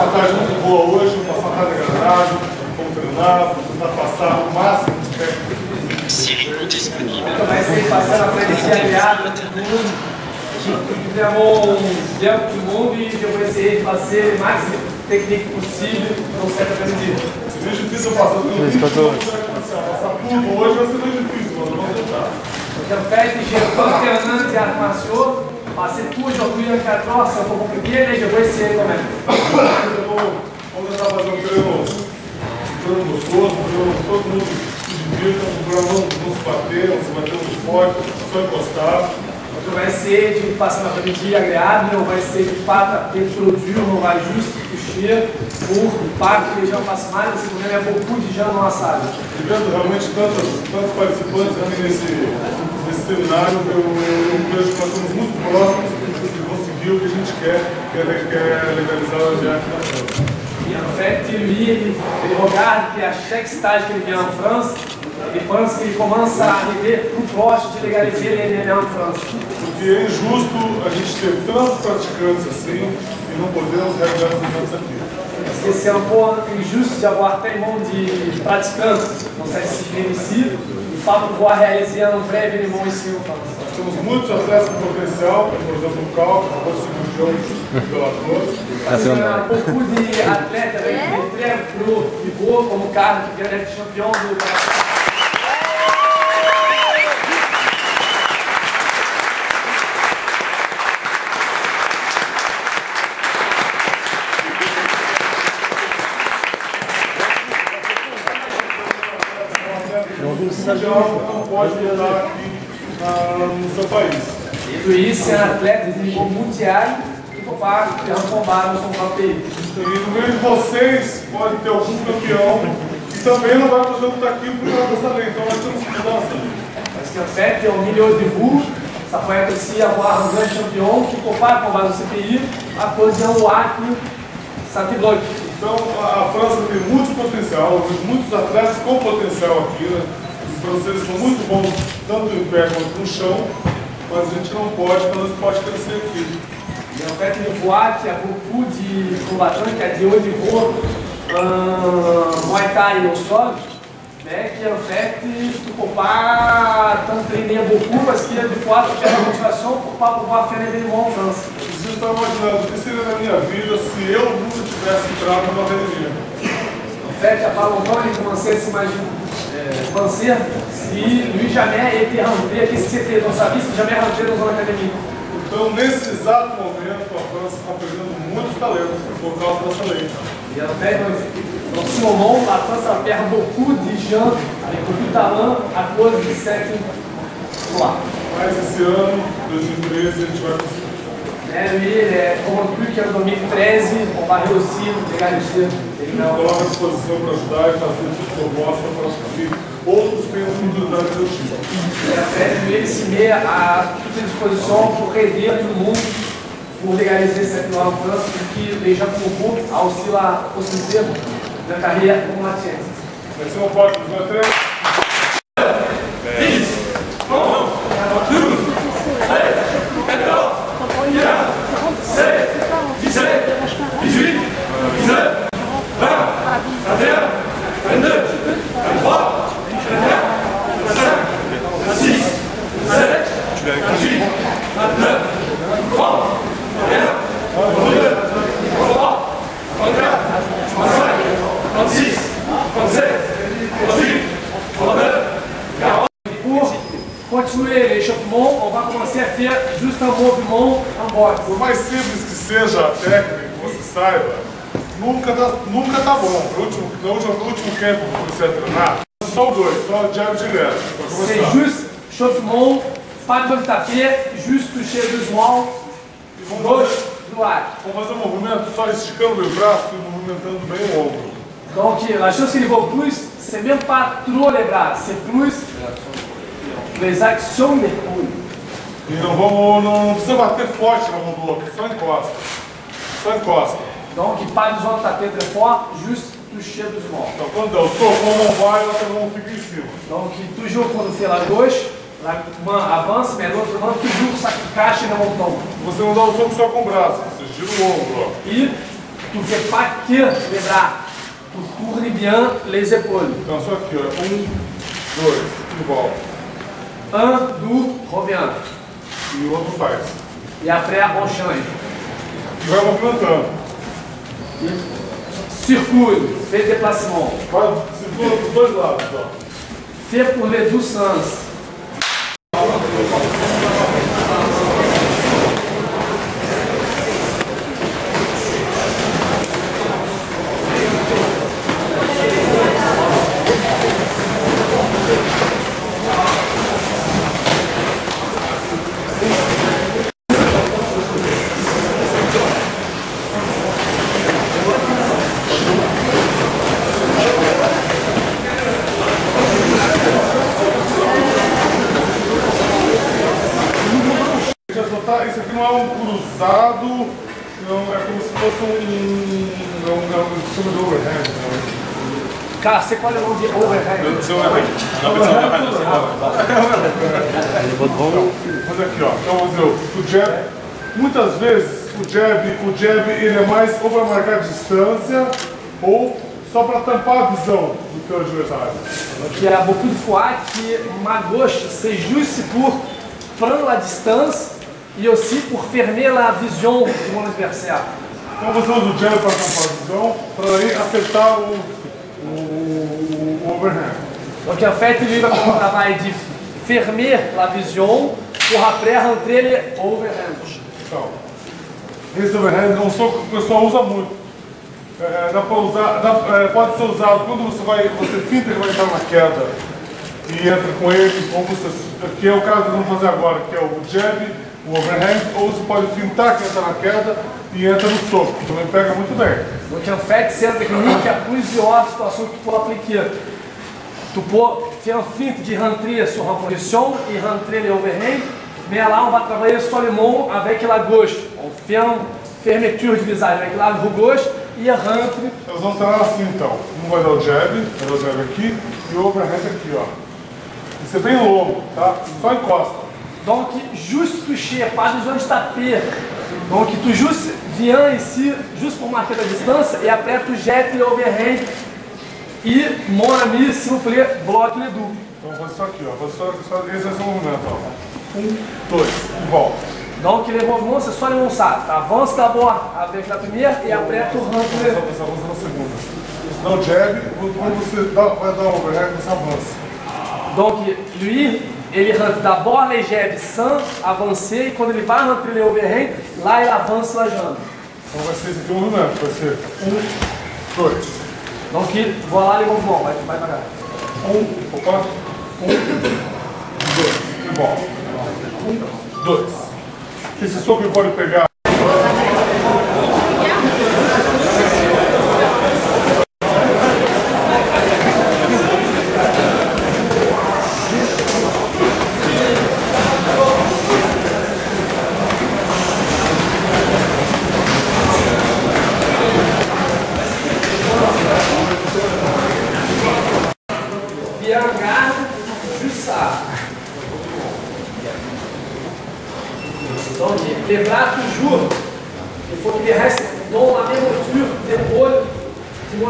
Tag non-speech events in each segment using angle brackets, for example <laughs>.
Tá, tá uma tarde muito boa hoje, uma tarde agradável, vamos treinar, vamos tentar passar o máximo de tempo. Cyril disponible. Comecei a passar a frente de aliado, tivemos um tempo de mundo e eu comecei a fazer o máximo técnico possível para o certo aprendido. Se é difícil passar pelo vídeo, né? passar tudo hoje vai ser meio difícil, mas vamos tentar. Então, pede, chegou, treinando de armação martiaux. Passei tudo aujourd'hui en 4 ans, c'est un peu compliqué, mais je vais essayer quand même. Eu vou- Vamos tentar fazer um treino, um treino gostoso, um treino que todo mundo se divirta, um treino não, não se bater, não se bater muito forte, só encostar. Donc, vai ser de passar uma après-midi agréable, vai ser de fato ter produit, on va juste toucher pour pas que les gens fassent mal, parce qu'il y a beaucoup de salle. E vendo realmente tantos, tantos participantes aqui nesse, nesse seminário, eu, eu, eu vejo que nós estamos muito próximos de conseguir o que a gente quer, que é, que é legalizar o AGF na França. Et en fait, lui, il, il regarde que à chaque stage qu'il vient en France, il pense qu'il commence à arriver plus proche de légaliser les MMA en France. Porque é injusto a gente ter tantos praticantes assim não podermos realizar os aqui. Parce que c'est un peu injuste d'avoir tellement de pratiquants dans cette discipline ici, et pas pouvoir réaliser un vrai événement ici en France. Temos muitos atletas com potencial, por exemplo, o Cal, que acabou de ser campeão pela. Parce qu'il y a beaucoup d'athlètes avec des très gros niveaux, comme o Carlos, qui vient d'être champion de mundial não pode lutar aqui na- no seu país. E Luiz, c'est un athlète de niveau mondial, qui ne peut pas faire un combat dans son propre pays. E no meio de vocês pode ter algum campeão que também não vai poder lutar aqui por causa dessa lei. Então nós temos que mudar essa lei. Parce qu'en fait, au milieu de vous, ça peut être aussi avoir un grand champion qui peut pas combattre dans ce pays à cause d'un que ça te bloque. Então a, França tem muito potencial, muitos atletas com potencial aqui. Né? Os franceses são muito bons, tanto em pé quanto no chão, mas a gente não pode, então não pode crescer aqui. Et en fait, il voit qu'il y a beaucoup de combattants qui a de haut niveau en Muay Thai au sol, mais qui en fait ne peut pas t'entraîner beaucoup parce y a des fois tu perds la motivation pour pas pouvoir faire l'événement en France. Eu estava imaginando o que seria na minha vida se eu nunca tivesse entrado numa academia. En fait, a longtemps, il commençait à s'imaginer, euh, penser si lui jamais était rentré, qu'est-ce que c'était dans sa vie, si jamais rentré dans une académie. Então, nesse exato momento, a França está perdendo muitos talentos por causa dessa lei. Et en fait, dans, ce moment, la France elle perd beaucoup de gens avec beaucoup de talent à cause de cette loi. Mas esse ano, 2013, a gente vai conseguir. Né, lui, il est convaincu qu'en 2013, on va réussir légaliser les Eu gens. coloco à disposição para ajudar e fazer tudo que eu posso para que outros tive. Et en fait, lui, il se met à toute disposition pour aider tout le monde pour légaliser cette loi en France, pour gens comme vous aient aussi la possibilité de carrière comme la tienne uma parte dos meus treinos. Pour continuer l'échauffement, on va commencer à faire juste un mouvement en boxe. Por mais simples que seja a técnica, que você saiba, nunca tá, nunca tá bom. No último, no último, no último campo que a treinar, só dois, só jab direto. C'est juste chauffement, pas de taper, juste toucher E vamos gauche, droite. vamos fazer um movimento só esticando o braço e movimentando bem o ombro. Donc la chose qu'il faut plus, c'est même pas trop les bras, c'est plus les actions des coudes. E não vamos, não, não precisa bater forte na mão do outro, só encosta. Só encosta. Donc pas besoin de taper très fort, juste toucher doucement. Então quando der o soco, uma mão vai e a outra mão fica em cima. Donc toujours quando fait la gauche, la main avance, mais l'autre main toujours cache dans mon tombe. Você não dá o soco só com o braço, gira o ombro, ó. E tu fais pas que les bras, tu tu tournes bien les épaules. Então, só aqui, ó. Um, dois, e volta. Un, deux, reviens. E o outro faz. Et après, on change. E vai movimentando. Circule, fais déplacement. Segura dos dois lados, ó. Fais pour les deux sens. Deixa eu soltar. Isso aqui não é um cruzado, não, é como se fosse um. Não, não, chama de overhand. Não. Cara, c'est quoi le nom de overhead? Mas <laughs> aqui, ó. Então, vamos dizer, o jab, muitas vezes, o jab, o jab, ele é mais ou para marcar distância ou só para tampar a visão do teu adversário. Il y a beaucoup de fois que ma gauche, c'est juste pour prendre la distance et aussi pour fermer la vision de mon adversaire. Então, você usa o jab para tampar a visão, para aí acertar o, o, o overhand. Donc en fait, lui va faire un travail de fermer la vision pour après rentrer les overhand. Então, esse overhand é um soco que o pessoal usa muito. É, dá pra usar, dá- é, pode ser usado quando você vai, você finta que vai entrar na queda e entra com ele, ou você, que é o caso que nós vamos fazer agora, que é o jab, o overhand, ou você pode fintar que entra na queda e entra no soco, também pega muito bem. Donc en fait, c'est une technique, il y a plusieurs situations que tu peux appliquer. Tu peux faire un de rentrer sur une position et rentrer les overhand, mais là on va travailler seulement avec la gauche. On fait une fermeture de visage avec la gauche et rentre. Nós vamos treinar assim então. Um vai dar o jab, vai dar o jab aqui e o overhand aqui, ó. Isso é bem longo, tá? Só encosta. Donc juste toucher, pas besoin de taper. Donc tu juste viens ici, juste pour marquer la distance, et après tu jettes le overhand e mon ami, s'il vous plaît, bloque les deux. Então fazer isso aqui, ó. Vou só, só, esse é o movimento, ó. Um, dois, e volta. Donc les mouvements, c'est soit les monçades. Tu avances d'abord avec la première et après tu rentres. Essa avança na segunda. Você dá o jab, quando você dá, vai dar o overhand, você avança. Donc lui, ele rentre d'abord les jabs sans avancer et quand il va rentrer les overhand, là il avance la jambe. Então vai ser esse aqui o movimento. Vai ser um, dois. Donc voilà les mouvements, vai, vai devagar. Um, opa. Um, dois. E volta. Um, dois. Esse soco ele pode pegar. Bien garde, juste ça. Donc les bras toujours, il faut qu'il reste dans la même hauteur d'épaule de mon ami. Primeiro vamos fazer o seguinte,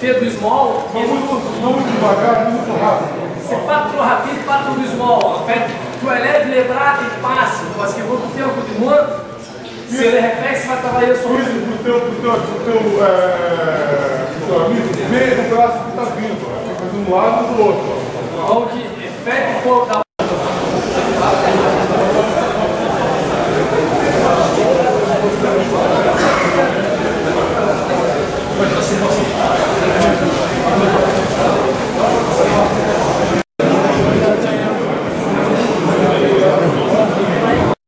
fais doucement, Não muito, não muito devagar, muito rápido. c'est pas trop rapide, pas trop doucement. En fait, tu élèves les bras et passes, parce que quand tu fais un coup de main, se le réflexe vai trabalhar Por sobre isso, pro teu, pro teu, pro teu, é, teu amigo, vê o braço que tá vindo. ó. Fica de um lado e do outro. ó. Donc, faites pour dar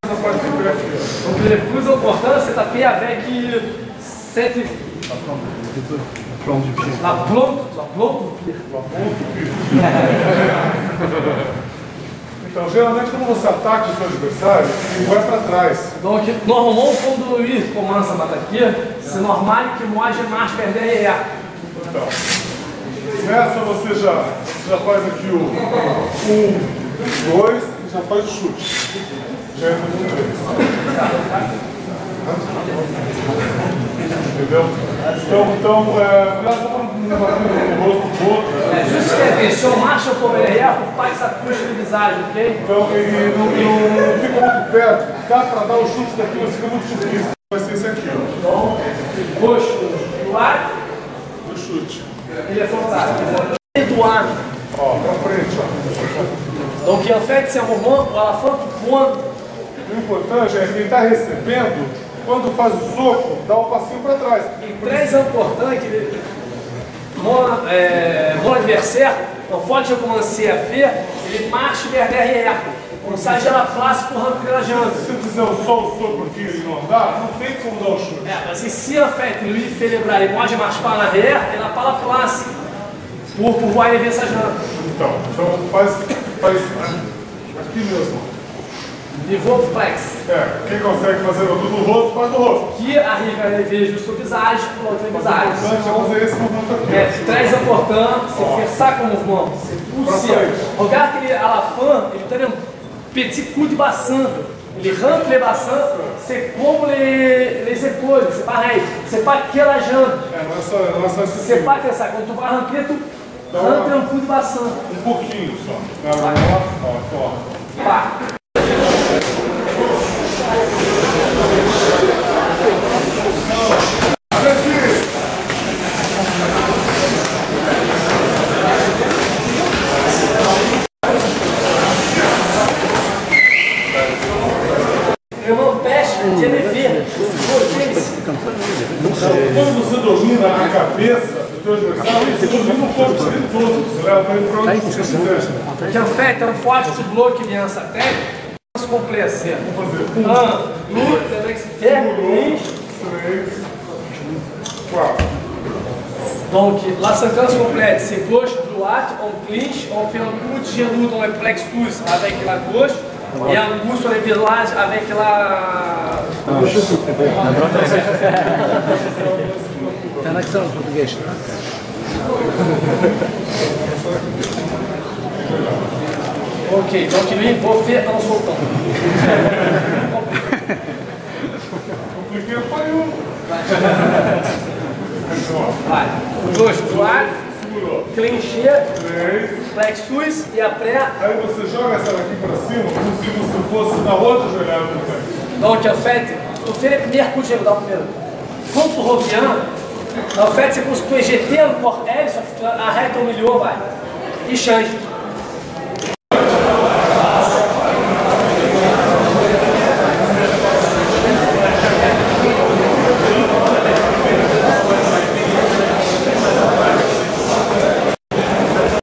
Essa parte de pé aqui, ó. Donc le plus important, c'est taper avec cette... La plante, la plante du pied. Então, geralmente, quando você ataca o seu adversário, ele vai para trás. Donc, normalement, quando lui commence à m'attaquer, c'est normal que moi je marche vers derrière. Então, nessa você já, já faz aqui o um, dois e já faz o chute. Já entra com três. Entendeu? Então, então é, no rosto do outro. É, juste que atenção, marcha pour derrière pour pas que ça touche le visage, ok? Então, e não, não fica muito perto. Dá para dar o chute daqui, mas fica muito difícil. Vai ser esse aqui, ó. Então, gauche do ar, O chute. ele é fantástico. Do ar. Ó, pra frente, ó. Donc en fait, c'est un moment où à la fin tu. O importante é quem está recebendo, quando faz o soco, dá um passinho para trás. Et très important que le- mon, euh, mon adversaire, que j'ai commencé à faire, il marche vers derrière. Comme ça, j'ai la place pour rentrer la jambe. Se fizer só o soco aqui e não andar, não tem como dar o chute. É, mas ici, en fait, lui fait les bras, je marche par l'arrière, il n'a pas la place pour pouvoir élever sa jambe. Então, então faz, faz aqui mesmo. Niveau flex. É, quem consegue fazer tudo no rosto, faz no rosto. Qui arrive à élever juste au visage pour l'autre O visage. importante é fazer esse movimento aqui. É très important, c'est faire ça comme mouvement. C'est pousser. Regarde qu'il est à la fin, il donne un petit coup de bassin. Il rentre les bassins, c'est comme les, les épaules, c'est pareil. C'est pas que la jambe. É, não é só, não é só esse C'est pas que ça. Quand tu vas rentrer, tu rentres un coup de bassin. Um pouquinho só. Não, não, ó, ó. Pá. Eu não peço de me ver. Vocês Quando você domina a cabeça do teu adversário, você domina o corpo dele todo. Você leva ele para onde você quiser. Que en fait, un fois que se complète. c'est Vamos fazer um, dois, três, quatro. Donc, la séquence complète, c'est gauche, droite, on clinch, on fait un coup de genou dans le plexus avec la gauche et un coup sur le village avec la... <laughs> Na questão do português. Ok, donc lui, il faut faire en sautant. Compliquei, falhou. Vai, gauche, droite, Segurou. clincher, Três. plexus e après... Aí você joga essa daqui para cima, como se você fosse na outra também. Donc, en fait, tu fais le premier coup de genou, dans le premier. Quand tu éjeter le corps, elle, só que tu arrête au milieu, vai. E change.